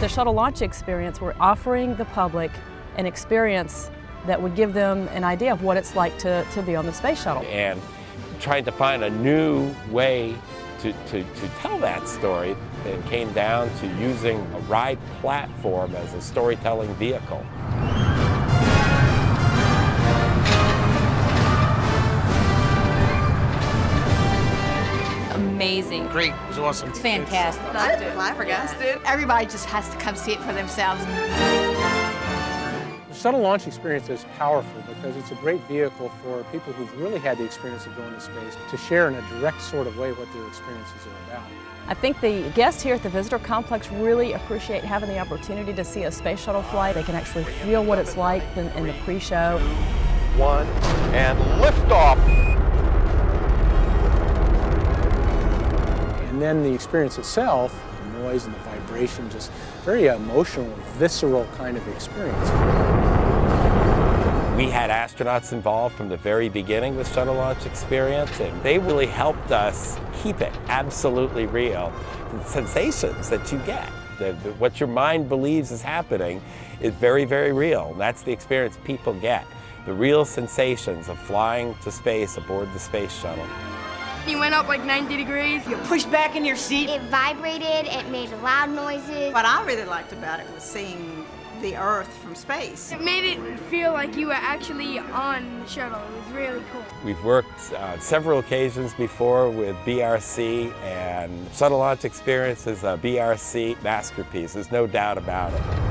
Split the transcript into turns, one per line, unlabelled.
the shuttle launch experience, we're offering the public an experience that would give them an idea of what it's like to, to be on the space shuttle.
And trying to find a new way to, to, to tell that story and came down to using a ride platform as a storytelling vehicle.
Amazing.
Great. It was awesome.
It's fantastic.
I'm flabbergasted.
Everybody just has to come see it for themselves.
The shuttle launch experience is powerful because it's a great vehicle for people who've really had the experience of going to space to share in a direct sort of way what their experiences are about.
I think the guests here at the visitor complex really appreciate having the opportunity to see a space shuttle flight. They can actually feel what it's like in, in the pre-show.
One, and liftoff.
And then the experience itself, the noise and the vibration, just very emotional, visceral kind of experience.
We had astronauts involved from the very beginning with shuttle launch experience, and they really helped us keep it absolutely real. The sensations that you get, what your mind believes is happening, is very, very real. That's the experience people get. The real sensations of flying to space aboard the space shuttle.
You went up like 90 degrees.
You pushed back in your seat.
It vibrated, it made loud noises.
What I really liked about it was seeing the Earth from space.
It made it feel like you were actually on the shuttle. It was really cool.
We've worked on several occasions before with BRC, and Shuttle Launch Experience is a BRC masterpiece. There's no doubt about it.